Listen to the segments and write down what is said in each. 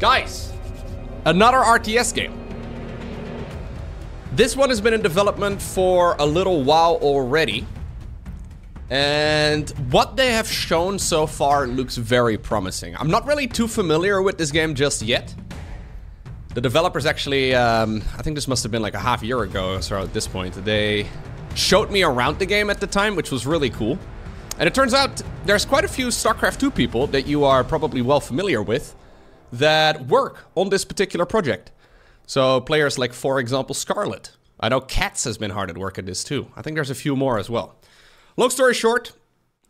Guys, another RTS game. This one has been in development for a little while already. And what they have shown so far looks very promising. I'm not really too familiar with this game just yet. The developers actually, um, I think this must have been like a half year ago, so at this point, they showed me around the game at the time, which was really cool. And it turns out there's quite a few StarCraft 2 people that you are probably well familiar with that work on this particular project. So players like, for example, Scarlett. I know Cats has been hard at work at this too. I think there's a few more as well. Long story short,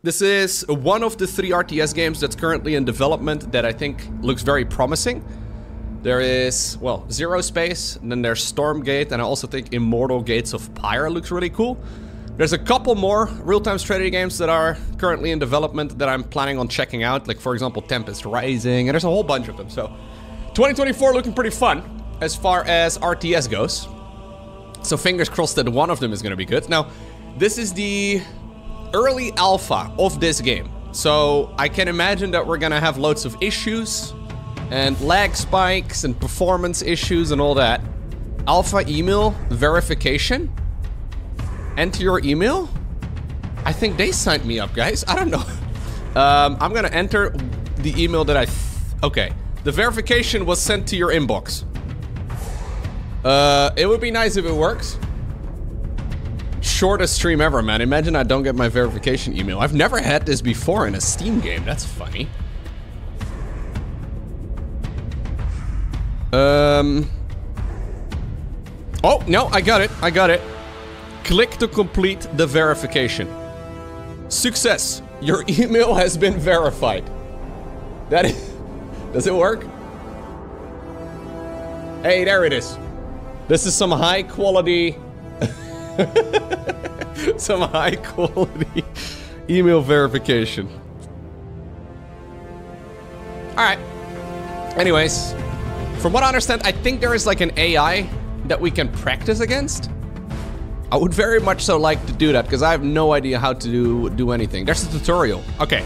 this is one of the three RTS games that's currently in development that I think looks very promising. There is, well, Zero Space, and then there's Stormgate, and I also think Immortal Gates of Pyre looks really cool. There's a couple more real-time strategy games that are currently in development that I'm planning on checking out, like for example Tempest Rising, and there's a whole bunch of them, so... 2024 looking pretty fun as far as RTS goes. So fingers crossed that one of them is gonna be good. Now, this is the early alpha of this game. So I can imagine that we're gonna have loads of issues and lag spikes and performance issues and all that. Alpha email verification. Enter your email. I think they signed me up, guys. I don't know. Um, I'm gonna enter the email that I... okay. The verification was sent to your inbox. Uh, it would be nice if it works shortest stream ever, man. Imagine I don't get my verification email. I've never had this before in a Steam game. That's funny. Um. Oh, no, I got it. I got it. Click to complete the verification. Success. Your email has been verified. That is... Does it work? Hey, there it is. This is some high quality Some high quality email verification. Alright. Anyways, from what I understand, I think there is like an AI that we can practice against. I would very much so like to do that because I have no idea how to do, do anything. There's a tutorial. Okay.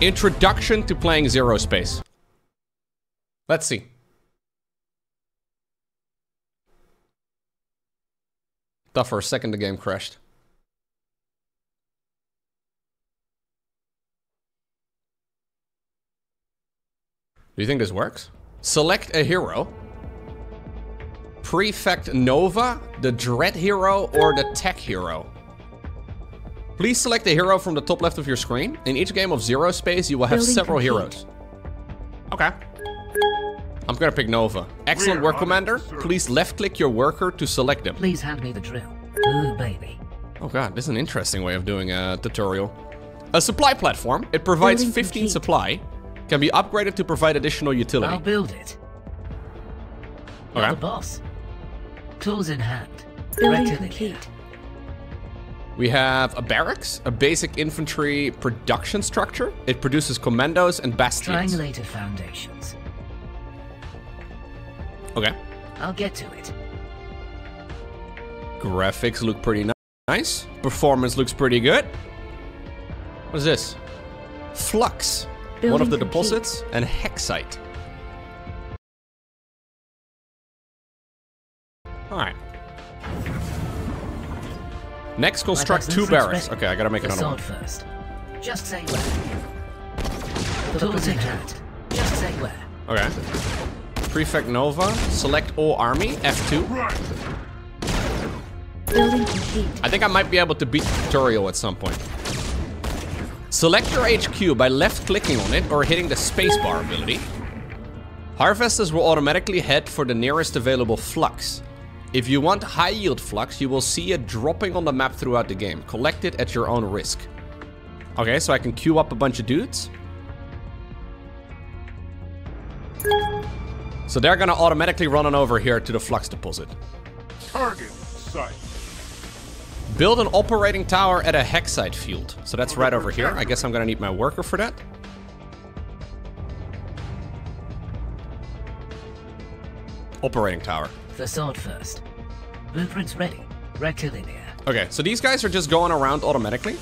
Introduction to playing Zero Space. Let's see. Thought for a second the game crashed. Do you think this works? Select a hero. Prefect Nova, the Dread hero, or the Tech hero. Please select a hero from the top left of your screen. In each game of Zero Space, you will have Building several complete. heroes. Okay. I'm gonna pick Nova. Excellent work, Commander. Please left-click your worker to select them. Please hand me the drill. Ooh, baby. Oh god, this is an interesting way of doing a tutorial. A supply platform. It provides Building 15 complete. supply. Can be upgraded to provide additional utility. I'll build it. Okay. the boss. Tools in hand. Building complete. We have a barracks, a basic infantry production structure. It produces commandos and bastions. Triangulated foundations. Okay. I'll get to it. Graphics look pretty nice. Performance looks pretty good. What is this? Flux. Building one of the complete. deposits and Hexite. Alright. Next, construct two barracks. Okay, I gotta make another one. first. Just say where. Tools in hand. Just say where. Okay. Prefect Nova, select all army, F2. Building complete. I think I might be able to beat the tutorial at some point. Select your HQ by left-clicking on it or hitting the spacebar ability. Harvesters will automatically head for the nearest available flux. If you want high-yield flux, you will see it dropping on the map throughout the game. Collect it at your own risk. Okay, so I can queue up a bunch of dudes. So they're gonna automatically run on over here to the flux deposit. Target site. Build an operating tower at a hexite field. So that's right over here. I guess I'm gonna need my worker for that. Operating tower. Facade first. Blueprints ready. Rectilinear. Okay, so these guys are just going around automatically.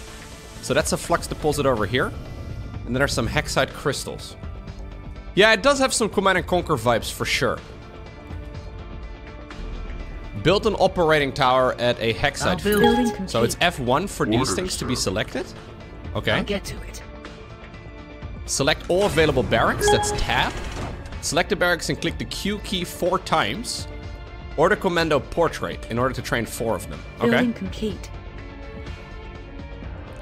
So that's a flux deposit over here. And then there's some hexite crystals. Yeah, it does have some Command and Conquer vibes for sure. Build an operating tower at a hexite I'll site. build Building it. complete. So it's F1 for these Orders, things to be sir. selected. I'll get to it. Select all available barracks. That's tab. Select the barracks and click the Q key four times. Or the commando portrait in order to train four of them. Okay. Building complete.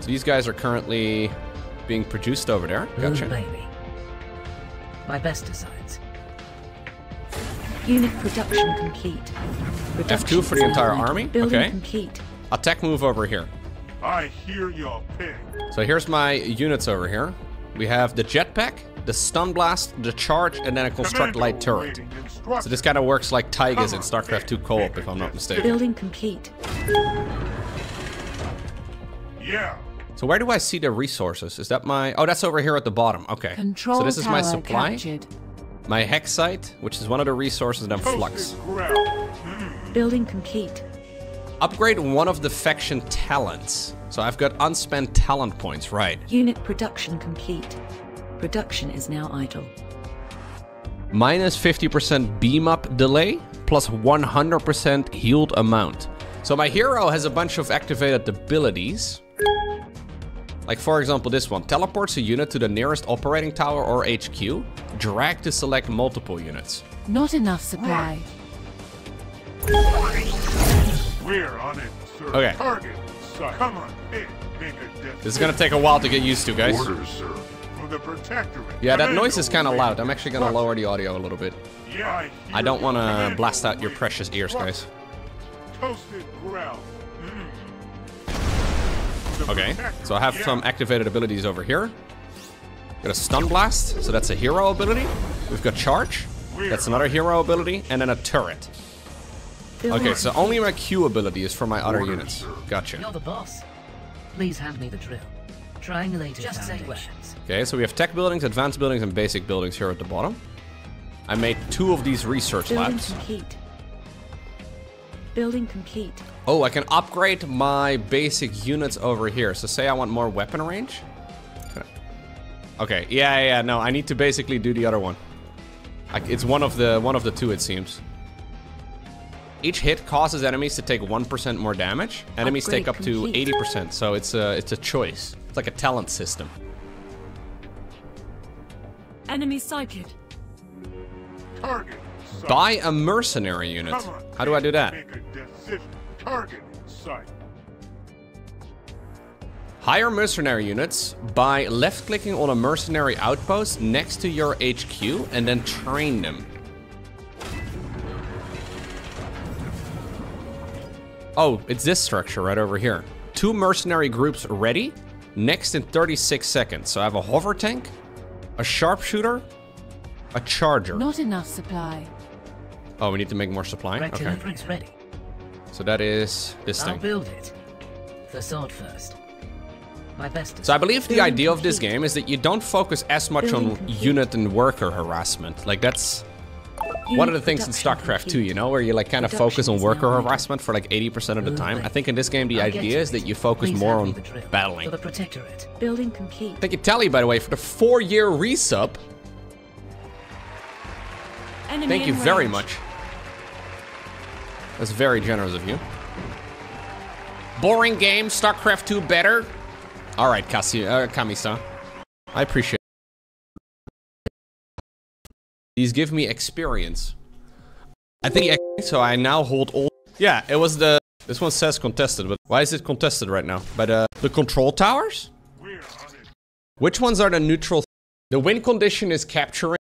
So these guys are currently being produced over there. Little Gotcha. baby. My best designs. Unit production complete. F2 for the entire assigned. army? Building Okay. complete. Attack move over here. I hear your ping. So here's my units over here. We have the jetpack, the stun blast, the charge, and then a construct light turret. So this kind of works like Tigers in StarCraft 2 co-op, if I'm not mistaken. Building complete. Yeah. So where do I see the resources? Is that my... Oh, that's over here at the bottom. Okay. Control so this is my supply, captured. my hexite, which is one of the resources, and then flux. Building complete. Upgrade one of the faction talents. So I've got unspent talent points, right. Unit production complete. Production is now idle. minus 50% beam up delay, plus 100% healed amount. So my hero has a bunch of activated abilities. Like for example this one, teleports a unit to the nearest operating tower or HQ, drag to select multiple units. Not enough supply. We're on it, sir. Okay. Target sight. Come on, ping. Make a. This is gonna take a while to get used to, guys. Orders, sir. For the protectorate. Yeah, that noise is kind of loud. I'm actually gonna lower the audio a little bit. Yeah, I, I don't want to blast out your precious ears, guys. Toasted ground. Mm-hmm. Okay, so I have some activated abilities over here. Got a stun blast, so that's a hero ability. We've got charge, that's another hero ability, and then a turret. Okay, so only my Q ability is for my other units. sir. Gotcha. You're the boss. Please hand me the drill. Triangulated Just say foundations. Okay, so we have tech buildings, advanced buildings, and basic buildings here at the bottom. I made two of these research Building labs. complete. Building complete. Oh, I can upgrade my basic units over here. So say I want more weapon range. Okay, yeah, yeah, no, I need to basically do the other one. Like, it's one of the one of the two, it seems. Each hit causes enemies to take 1% more damage. Enemies Upgrade take up to 80%, so it's a, it's a choice. It's like a talent system. Enemy sighted. Target sight. Buy a mercenary unit. On, How do I do that? Make a decision. Target sight. Hire mercenary units by left clicking on a mercenary outpost next to your HQ and then train them. Oh, it's this structure right over here. Two mercenary groups ready, next in 36 seconds. So I have a hover tank, a sharpshooter, a charger. Not enough supply. Oh, we need to make more supply? Red Okay. delivery's ready. So that is this I'll thing. build it. The sword first. My best So I believe the Building idea of this game is that you don't focus as much Building on complete. unit and worker harassment. Like that's one of the things in StarCraft 2, you know, where you like kind of focus on worker harassment for like 80% of the time. I think in this game the idea is that you focus more on battling. For the protectorate. Building complete. Thank you, Tally, by the way, for the four-year resub. Enemy Thank you very range. much. That's very generous of you. Boring game, StarCraft 2 better. All right, Kasi, uh. I appreciate These give me experience. I think so. I now hold all. Yeah, it was the. This one says contested, but why is it contested right now? But uh, the control towers. We're on it. Which ones are the neutral? The wind condition is capturing.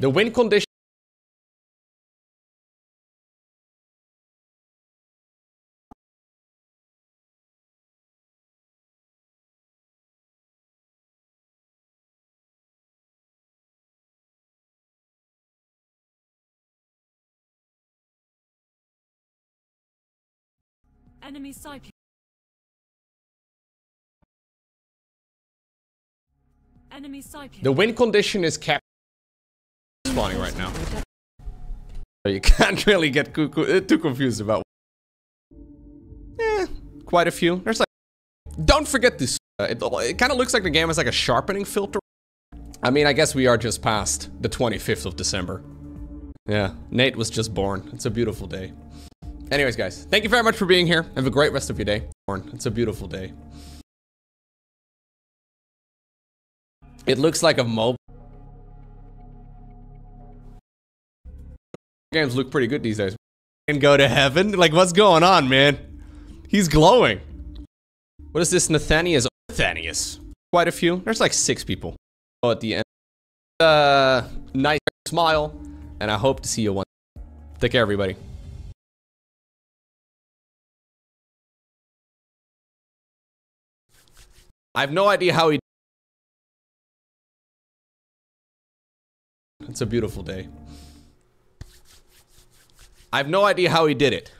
The wind condition Enemy Psype. Enemy Psype. The wind condition is kept spawning right now. So you can't really get uh, too confused about. Eh, quite a few. There's like. Don't forget this. Uh, it it kind of looks like the game has like a sharpening filter. I mean, I guess we are just past the 25th of December. Yeah, Nate was just born. It's a beautiful day. Anyways, guys, thank you very much for being here. Have a great rest of your day. Born. It's a beautiful day. It looks like a mobile. Games look pretty good these days. And go to heaven? Like, what's going on, man? He's glowing. What is this, Nathanius? Nathanius. Quite a few. There's like six people. Oh, at the end. Uh, nice smile. And I hope to see you one. Take care, everybody. I have no idea how he. It's a beautiful day. I have no idea how he did it.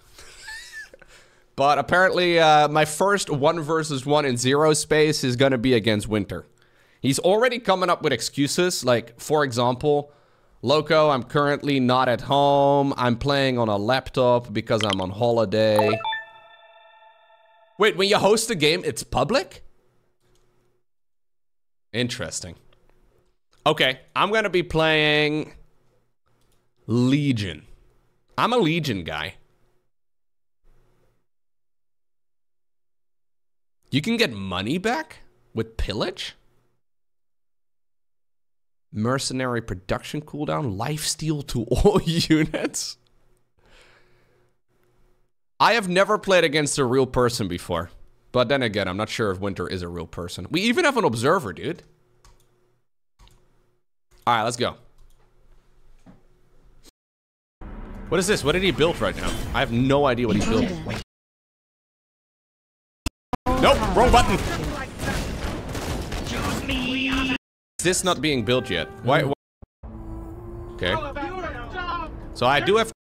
but apparently, uh, my first one versus one in zero space is gonna be against Winter. He's already coming up with excuses, like, for example, Lowko, I'm currently not at home. I'm playing on a laptop because I'm on holiday. Wait, when you host a game, it's public? Interesting. Okay, I'm gonna be playing Legion. I'm a Legion guy. You can get money back with pillage? Mercenary production cooldown, lifesteal to all units. I have never played against a real person before. But then again, I'm not sure if Winter is a real person. We even have an observer, dude. All right, let's go. What is this? What did he build right now? I have no idea what he built. Nope, wrong button. Is this not being built yet? Why? why? Okay. So I do have.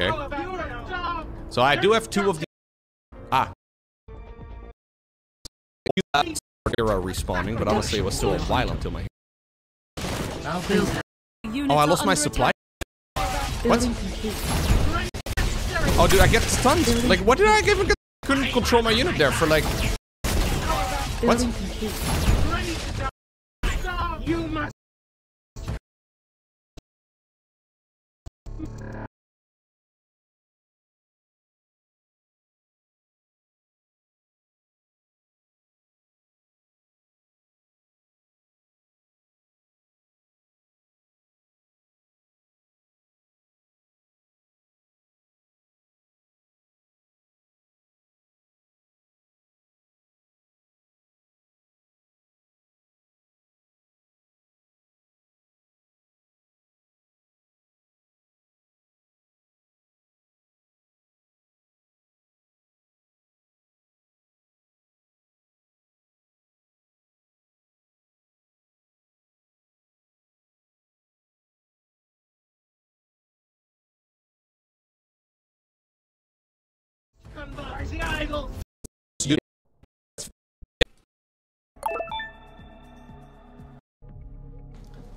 Okay. So I do have two of the. Ah. Hero respawning, but honestly, it was still a while until my. I'll Oh, I lost my supply. What? Oh, dude, I get stunned. Like, what did I even get? Couldn't control my unit there for like. What? Building complete.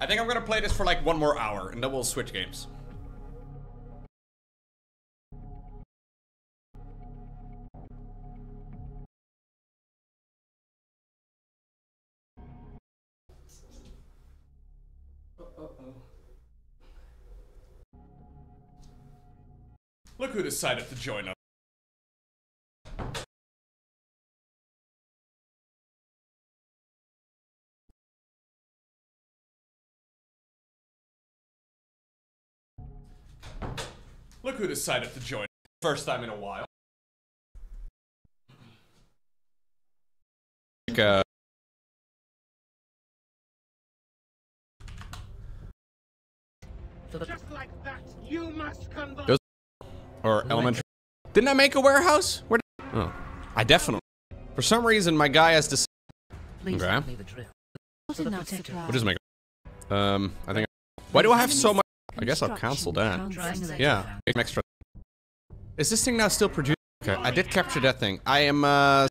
I think I'm gonna play this for like one more hour, and then we'll switch games. Look who decided to join us. Look who decided to join. First time in a while. Like, uh, Just like that, you must convert. Those- or elementary. Didn't I make a warehouse? Where? Did, oh, I definitely. For some reason, my guy has decided. please Okay. hand me the drill. Not For the enough protector. supply. What is my? Um, I think. Why do I have so much? I guess I'll cancel that. Yeah, make extra. Is this thing now still producing? Okay, I did capture that thing. I am, uh,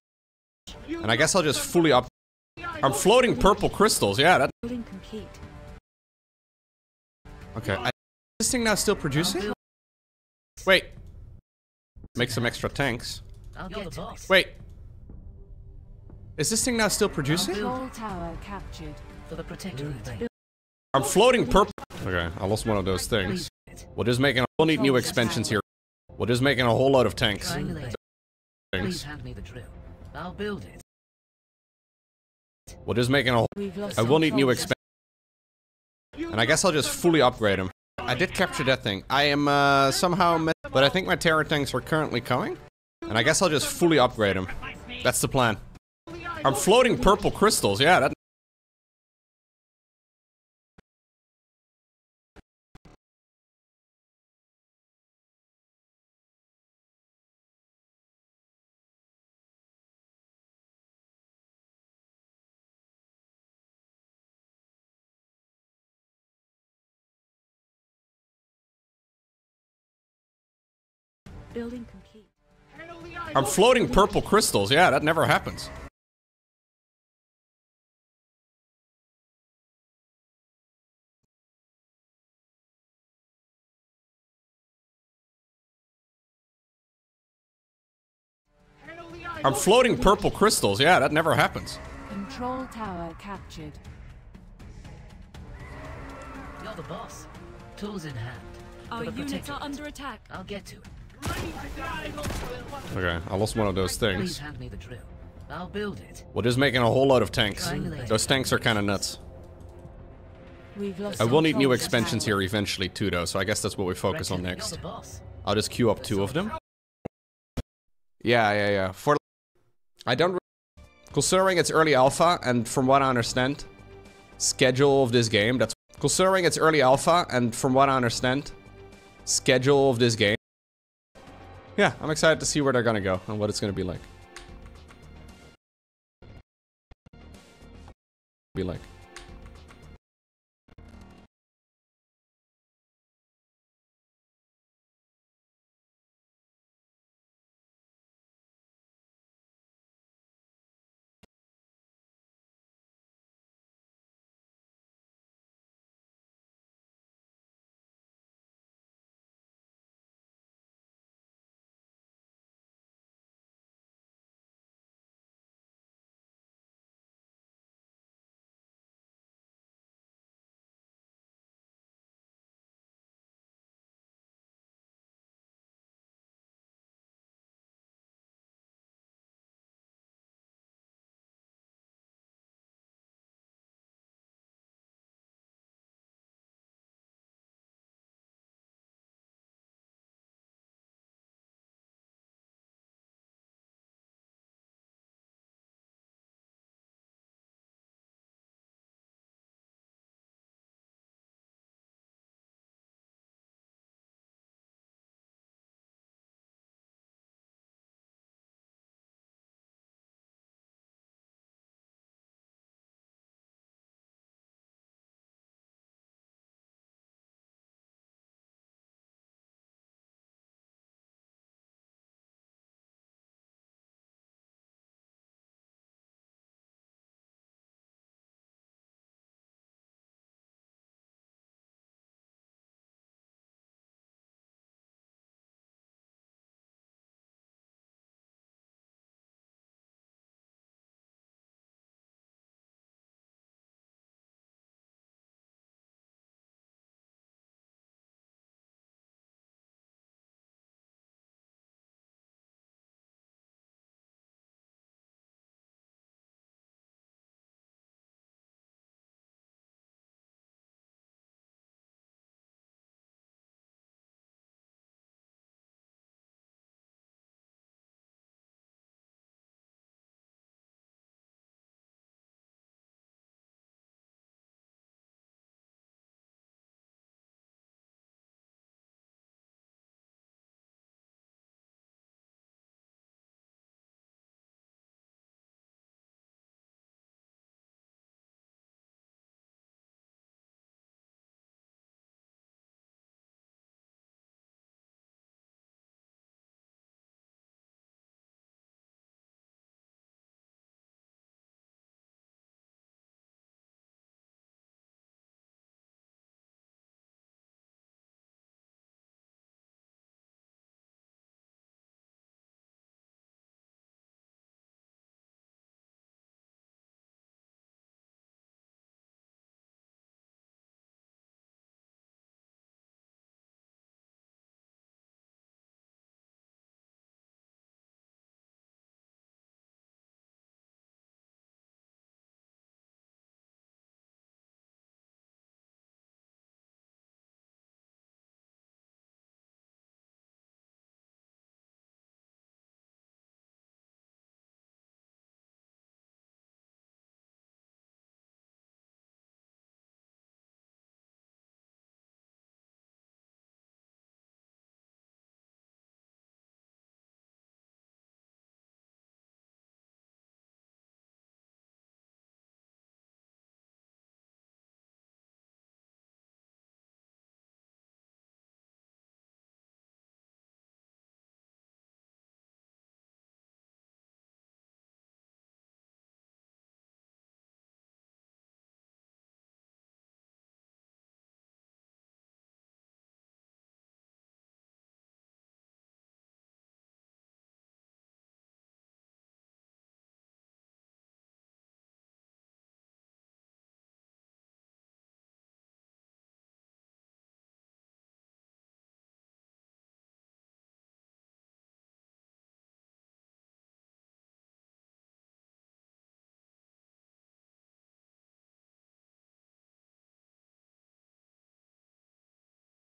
and I guess I'll just fully up. I'm floating purple crystals. Yeah, that. Building complete. Okay. I, is this thing now still producing? Wait. Make some extra tanks. I'll get. Wait. Is this thing now still producing? Control tower captured. For the protectorate. I'm floating purple. Okay, I lost one of those things. What is making? We'll need new expansions here. What is making a whole lot of tanks? Things. hand me the drill. I'll build it. What is making a? whole- We've lost I will need new expansions. And I guess I'll just fully upgrade them. I did capture that thing. I am uh, somehow, but I think my terror tanks are currently coming. And I guess I'll just fully upgrade them. That's the plan. I'm floating purple crystals. Yeah, that. Building complete. I'm floating purple crystals. Yeah, that never happens. I'm floating purple crystals. Yeah, that never happens. Control tower captured. You're the boss. Tools in hand. Our the units are under attack. I'll get to it. Okay, I lost one of those things. hand me the. I'll build it. What is making a whole lot of tanks? Those tanks are kind of nuts. I will need new control of the expansions here eventually too, though. So I guess that's what we focus on next. You're the boss. I'll just queue up two of them. Yeah, yeah, yeah. For I don't. Considering it's early alpha, and from what I understand, schedule of this game. That's considering it's early alpha, and from what I understand, schedule of this game. Yeah, I'm excited to see where they're gonna go and what it's gonna be like. Be like.